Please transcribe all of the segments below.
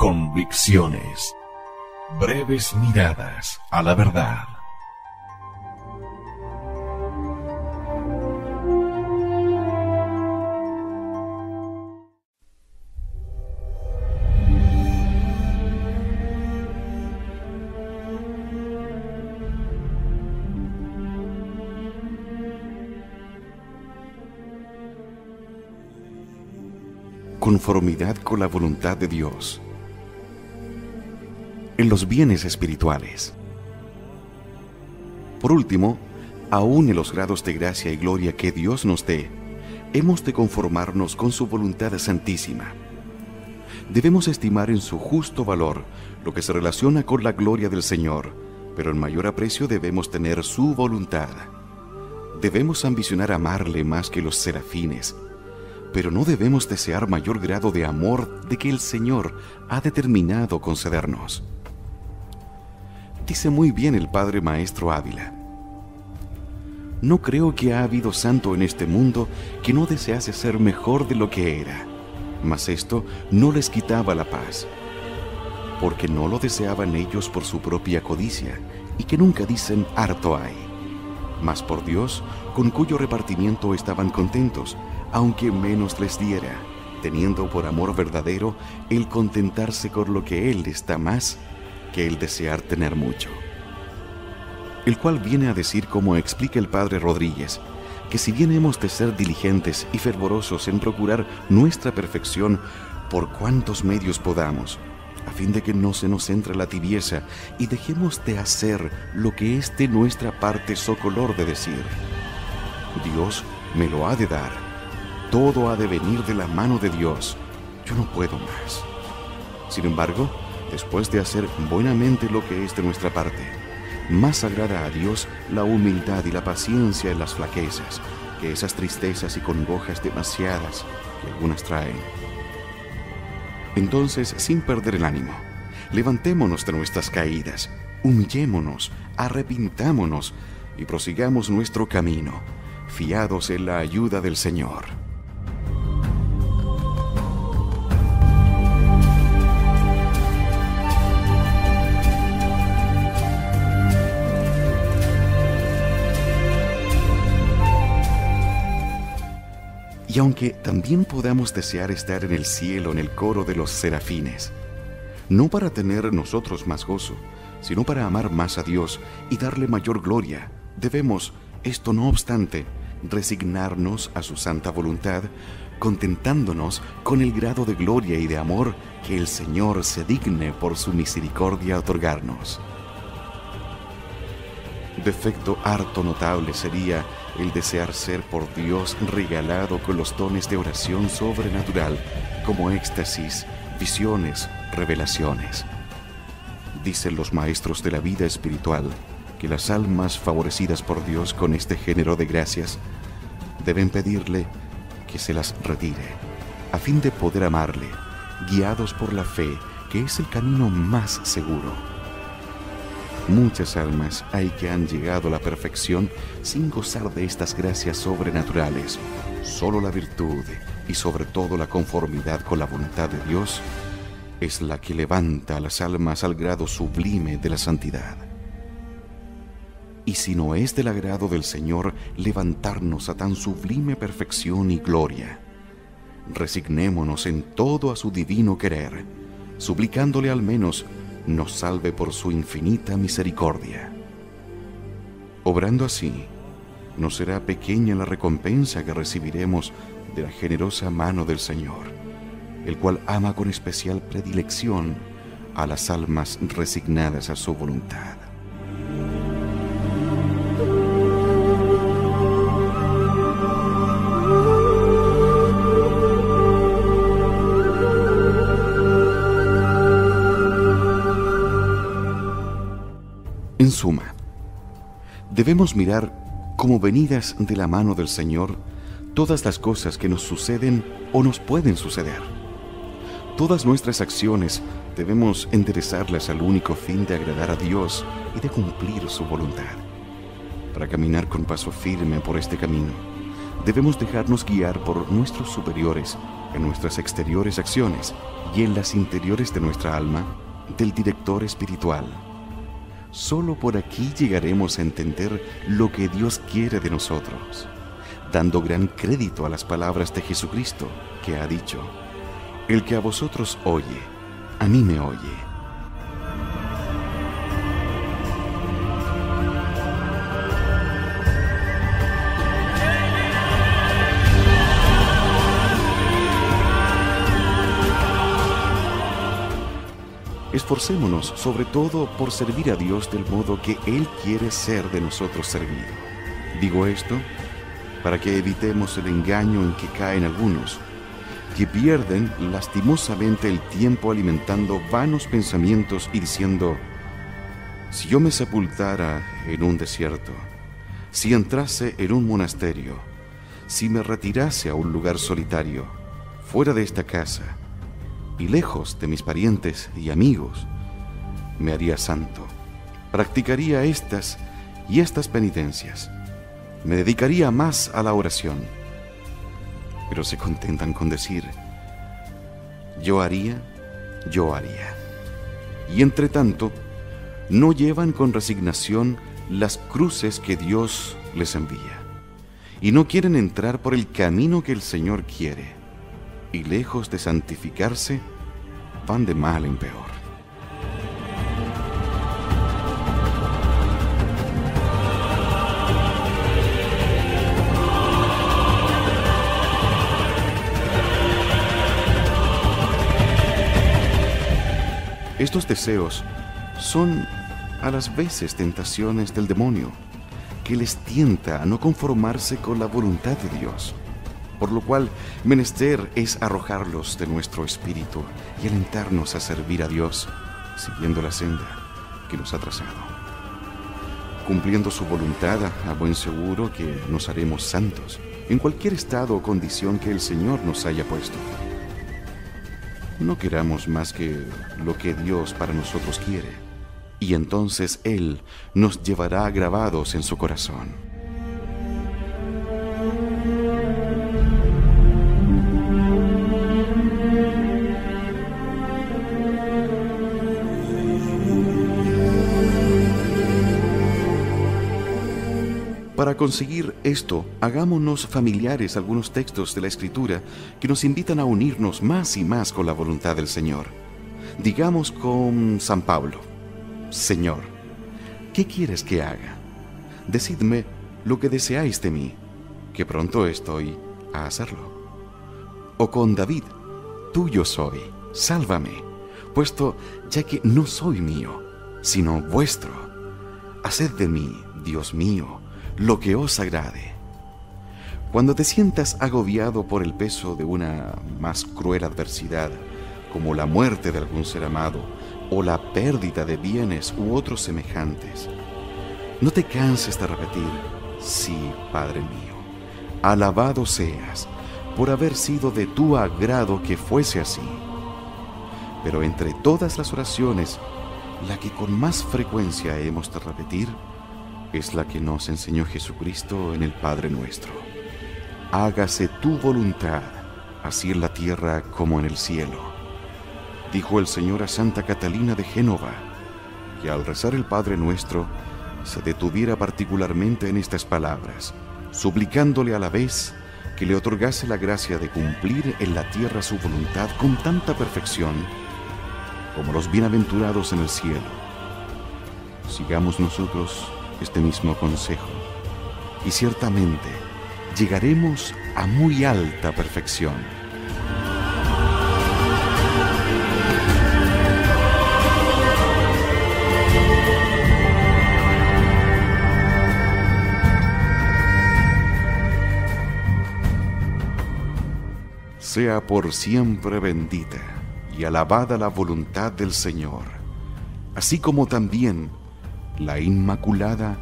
Convicciones. Breves miradas a la verdad. conformidad con la voluntad de Dios. En los bienes espirituales. Por último, aún en los grados de gracia y gloria que Dios nos dé, hemos de conformarnos con su voluntad santísima. Debemos estimar en su justo valor lo que se relaciona con la gloria del Señor, pero en mayor aprecio debemos tener su voluntad. Debemos ambicionar amarle más que los serafines, pero no debemos desear mayor grado de amor de que el Señor ha determinado concedernos. Dice muy bien el Padre Maestro Ávila. No creo que ha habido santo en este mundo que no desease ser mejor de lo que era, mas esto no les quitaba la paz, porque no lo deseaban ellos por su propia codicia, y que nunca dicen harto hay, mas por Dios, con cuyo repartimiento estaban contentos, aunque menos les diera, teniendo por amor verdadero el contentarse con lo que Él está más que el desear tener mucho. El cual viene a decir, como explica el padre Rodríguez, que si bien hemos de ser diligentes y fervorosos en procurar nuestra perfección por cuantos medios podamos, a fin de que no se nos entre la tibieza y dejemos de hacer lo que es de nuestra parte socolor de decir, Dios me lo ha de dar todo ha de venir de la mano de Dios. Yo no puedo más. Sin embargo, después de hacer buenamente lo que es de nuestra parte, más agrada a Dios la humildad y la paciencia en las flaquezas que esas tristezas y congojas demasiadas que algunas traen. Entonces, sin perder el ánimo, levantémonos de nuestras caídas, humillémonos, arrepintámonos y prosigamos nuestro camino, fiados en la ayuda del Señor. Y aunque también podamos desear estar en el cielo en el coro de los serafines, no para tener nosotros más gozo, sino para amar más a Dios y darle mayor gloria, debemos, esto no obstante, resignarnos a su santa voluntad, contentándonos con el grado de gloria y de amor que el Señor se digne por su misericordia otorgarnos. Defecto harto notable sería el desear ser por Dios regalado con los dones de oración sobrenatural, como éxtasis, visiones, revelaciones. Dicen los maestros de la vida espiritual que las almas favorecidas por Dios con este género de gracias deben pedirle que se las retire, a fin de poder amarle, guiados por la fe, que es el camino más seguro Muchas almas hay que han llegado a la perfección sin gozar de estas gracias sobrenaturales. Solo la virtud y sobre todo la conformidad con la voluntad de Dios es la que levanta a las almas al grado sublime de la santidad. Y si no es del agrado del Señor levantarnos a tan sublime perfección y gloria, resignémonos en todo a su divino querer, suplicándole al menos nos salve por su infinita misericordia. Obrando así, no será pequeña la recompensa que recibiremos de la generosa mano del Señor, el cual ama con especial predilección a las almas resignadas a su voluntad. Debemos mirar como venidas de la mano del Señor todas las cosas que nos suceden o nos pueden suceder. Todas nuestras acciones debemos enderezarlas al único fin de agradar a Dios y de cumplir su voluntad. Para caminar con paso firme por este camino, debemos dejarnos guiar por nuestros superiores en nuestras exteriores acciones y en las interiores de nuestra alma del director espiritual. Solo por aquí llegaremos a entender lo que Dios quiere de nosotros, dando gran crédito a las palabras de Jesucristo que ha dicho, El que a vosotros oye, a mí me oye. Esforcémonos sobre todo por servir a Dios del modo que Él quiere ser de nosotros servido. Digo esto para que evitemos el engaño en que caen algunos, que pierden lastimosamente el tiempo alimentando vanos pensamientos y diciendo, si yo me sepultara en un desierto, si entrase en un monasterio, si me retirase a un lugar solitario, fuera de esta casa, y lejos de mis parientes y amigos, me haría santo. Practicaría estas y estas penitencias. Me dedicaría más a la oración. Pero se contentan con decir, yo haría, yo haría. Y entre tanto, no llevan con resignación las cruces que Dios les envía. Y no quieren entrar por el camino que el Señor quiere y lejos de santificarse, van de mal en peor. Estos deseos son a las veces tentaciones del demonio, que les tienta a no conformarse con la voluntad de Dios por lo cual menester es arrojarlos de nuestro espíritu y alentarnos a servir a Dios, siguiendo la senda que nos ha trazado. Cumpliendo su voluntad, a buen seguro que nos haremos santos en cualquier estado o condición que el Señor nos haya puesto. No queramos más que lo que Dios para nosotros quiere, y entonces Él nos llevará grabados en su corazón. Para conseguir esto, hagámonos familiares algunos textos de la Escritura que nos invitan a unirnos más y más con la voluntad del Señor. Digamos con San Pablo, Señor, ¿qué quieres que haga? Decidme lo que deseáis de mí, que pronto estoy a hacerlo. O con David, tuyo soy, sálvame, puesto ya que no soy mío, sino vuestro. Haced de mí, Dios mío, lo que os agrade. Cuando te sientas agobiado por el peso de una más cruel adversidad, como la muerte de algún ser amado o la pérdida de bienes u otros semejantes, no te canses de repetir, sí, Padre mío, alabado seas por haber sido de tu agrado que fuese así. Pero entre todas las oraciones, la que con más frecuencia hemos de repetir es la que nos enseñó Jesucristo en el Padre nuestro. Hágase tu voluntad, así en la tierra como en el cielo. Dijo el Señor a Santa Catalina de Génova, que al rezar el Padre nuestro se detuviera particularmente en estas palabras, suplicándole a la vez que le otorgase la gracia de cumplir en la tierra su voluntad con tanta perfección como los bienaventurados en el cielo. Sigamos nosotros este mismo consejo y ciertamente llegaremos a muy alta perfección. Sea por siempre bendita y alabada la voluntad del Señor, así como también la Inmaculada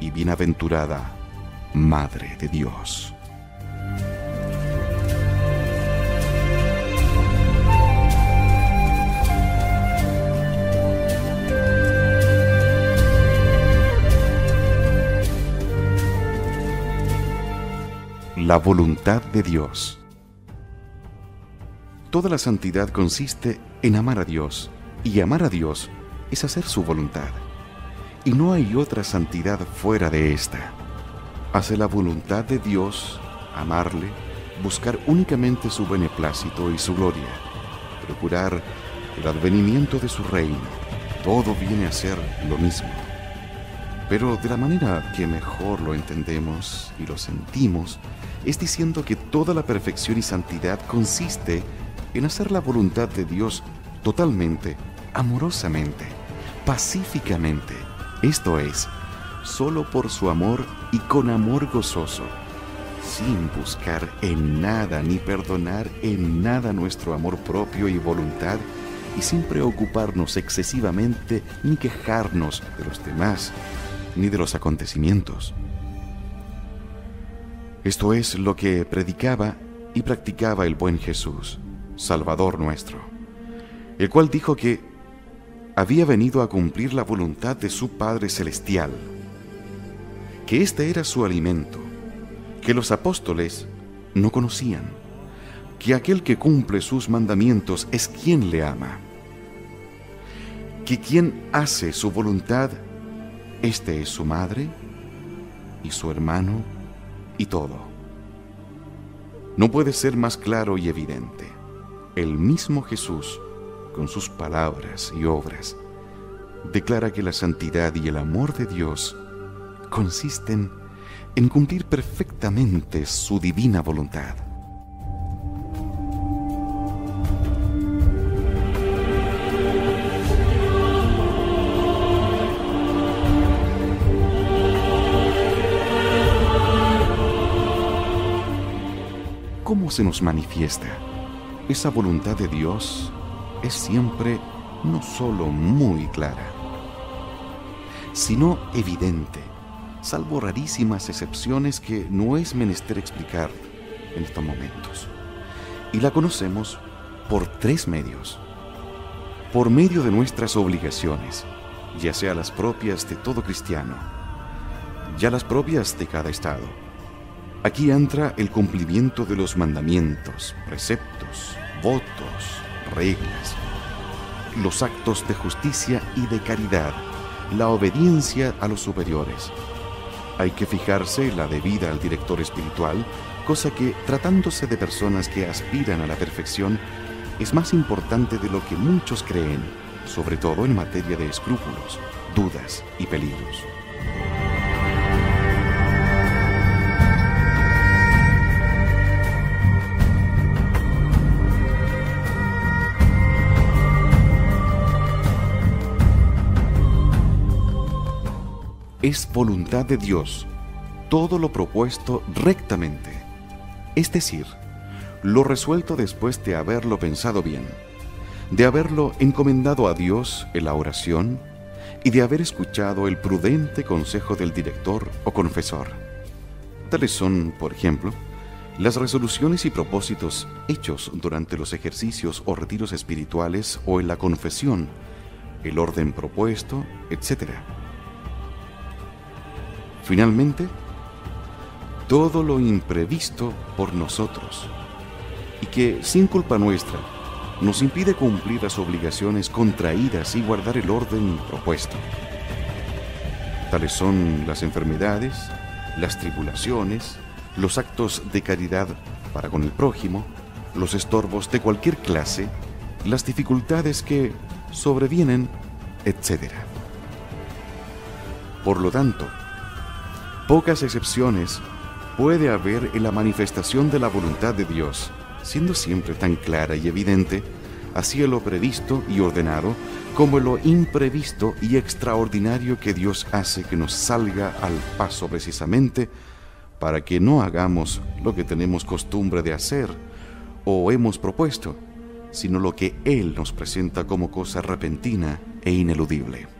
y Bienaventurada Madre de Dios. La voluntad de Dios toda la santidad consiste en amar a Dios, y amar a Dios es hacer su voluntad. Y no hay otra santidad fuera de esta. Hacer la voluntad de Dios, amarle, buscar únicamente su beneplácito y su gloria, procurar el advenimiento de su reino. Todo viene a ser lo mismo. Pero de la manera que mejor lo entendemos y lo sentimos, es diciendo que toda la perfección y santidad consiste en hacer la voluntad de Dios totalmente, amorosamente, pacíficamente, esto es, solo por su amor y con amor gozoso, sin buscar en nada ni perdonar en nada nuestro amor propio y voluntad, y sin preocuparnos excesivamente ni quejarnos de los demás ni de los acontecimientos. Esto es lo que predicaba y practicaba el buen Jesús, Salvador nuestro, el cual dijo que había venido a cumplir la voluntad de su Padre Celestial, que este era su alimento, que los apóstoles no conocían, que aquel que cumple sus mandamientos es quien le ama, que quien hace su voluntad este es su madre y su hermano y todo. No puede ser más claro y evidente. El mismo Jesús, con sus palabras y obras, declara que la santidad y el amor de Dios consisten en cumplir perfectamente su divina voluntad. ¿Cómo se nos manifiesta? Esa voluntad de Dios es siempre no solo muy clara, sino evidente, salvo rarísimas excepciones que no es menester explicar en estos momentos. Y la conocemos por tres medios. Por medio de nuestras obligaciones, ya sea las propias de todo cristiano, ya las propias de cada Estado Aquí entra el cumplimiento de los mandamientos, preceptos, votos, reglas, los actos de justicia y de caridad, la obediencia a los superiores. Hay que fijarse la debida al director espiritual, cosa que, tratándose de personas que aspiran a la perfección, es más importante de lo que muchos creen, sobre todo en materia de escrúpulos, dudas y peligros. Es voluntad de Dios todo lo propuesto rectamente, es decir, lo resuelto después de haberlo pensado bien, de haberlo encomendado a Dios en la oración y de haber escuchado el prudente consejo del director o confesor. Tales son, por ejemplo, las resoluciones y propósitos hechos durante los ejercicios o retiros espirituales o en la confesión, el orden propuesto, etc. Finalmente, todo lo imprevisto por nosotros y que, sin culpa nuestra, nos impide cumplir las obligaciones contraídas y guardar el orden propuesto. Tales son las enfermedades, las tribulaciones, los actos de caridad para con el prójimo, los estorbos de cualquier clase, las dificultades que sobrevienen, etc. Por lo tanto, pocas excepciones puede haber en la manifestación de la voluntad de Dios, siendo siempre tan clara y evidente, así en lo previsto y ordenado, como en lo imprevisto y extraordinario que Dios hace que nos salga al paso precisamente para que no hagamos lo que tenemos costumbre de hacer o hemos propuesto, sino lo que Él nos presenta como cosa repentina e ineludible.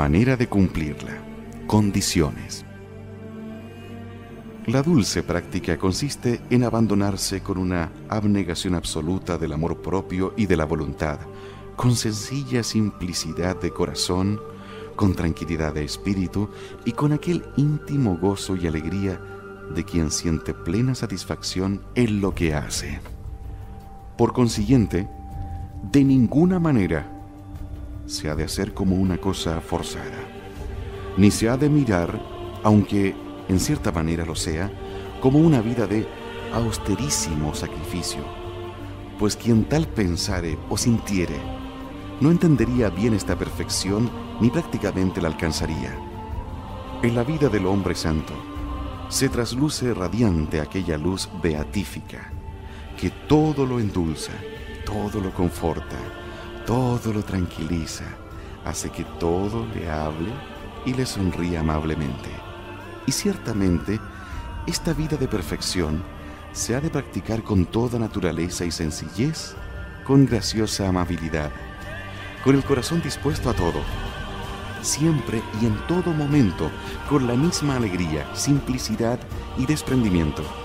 Manera de cumplirla. Condiciones. La dulce práctica consiste en abandonarse con una abnegación absoluta del amor propio y de la voluntad, con sencilla simplicidad de corazón, con tranquilidad de espíritu y con aquel íntimo gozo y alegría de quien siente plena satisfacción en lo que hace. Por consiguiente, de ninguna manera se ha de hacer como una cosa forzada, ni se ha de mirar, aunque en cierta manera lo sea, como una vida de austerísimo sacrificio, pues quien tal pensare o sintiere, no entendería bien esta perfección ni prácticamente la alcanzaría. En la vida del hombre santo se trasluce radiante aquella luz beatífica que todo lo endulza, todo lo conforta, todo lo tranquiliza, hace que todo le hable y le sonríe amablemente. Y ciertamente, esta vida de perfección se ha de practicar con toda naturaleza y sencillez, con graciosa amabilidad, con el corazón dispuesto a todo, siempre y en todo momento, con la misma alegría, simplicidad y desprendimiento.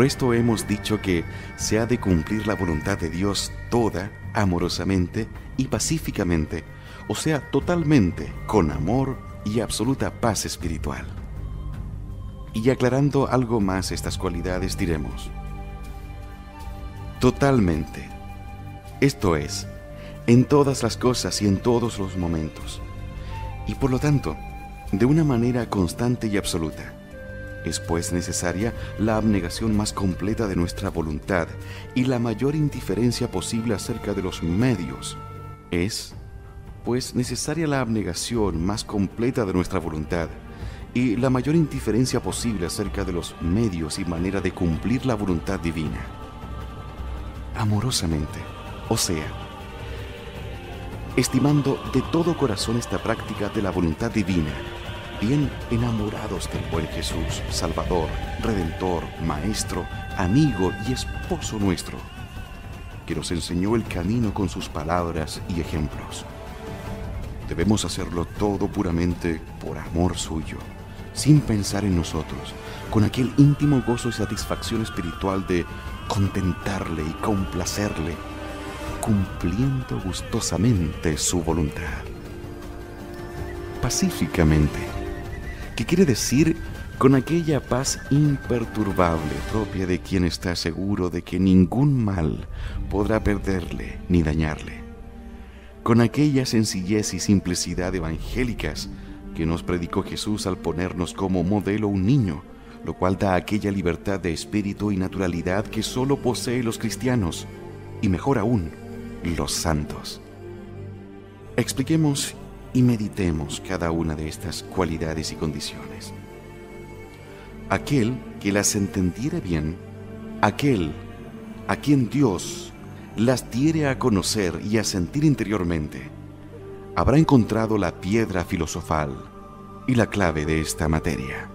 Por esto hemos dicho que se ha de cumplir la voluntad de Dios toda, amorosamente y pacíficamente, o sea, totalmente, con amor y absoluta paz espiritual. Y aclarando algo más estas cualidades diremos, totalmente, esto es, en todas las cosas y en todos los momentos, y por lo tanto, de una manera constante y absoluta es pues necesaria la abnegación más completa de nuestra voluntad y la mayor indiferencia posible acerca de los medios. Es pues necesaria la abnegación más completa de nuestra voluntad y la mayor indiferencia posible acerca de los medios y manera de cumplir la voluntad divina. Amorosamente, o sea, estimando de todo corazón esta práctica de la voluntad divina, bien enamorados del buen Jesús, Salvador, Redentor, Maestro, amigo y esposo nuestro, que nos enseñó el camino con sus palabras y ejemplos. Debemos hacerlo todo puramente por amor suyo, sin pensar en nosotros, con aquel íntimo gozo y satisfacción espiritual de contentarle y complacerle, cumpliendo gustosamente su voluntad. Pacíficamente ¿Qué quiere decir con aquella paz imperturbable propia de quien está seguro de que ningún mal podrá perderle ni dañarle, con aquella sencillez y simplicidad evangélicas que nos predicó Jesús al ponernos como modelo un niño, lo cual da aquella libertad de espíritu y naturalidad que solo poseen los cristianos, y mejor aún, los santos. Expliquemos y meditemos cada una de estas cualidades y condiciones. Aquel que las entendiere bien, aquel a quien Dios las diere a conocer y a sentir interiormente, habrá encontrado la piedra filosofal y la clave de esta materia.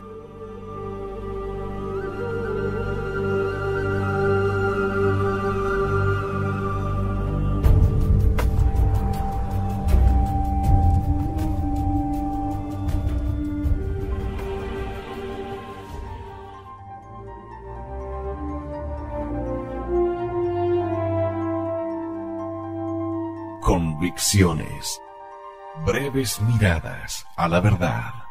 Breves miradas a la verdad.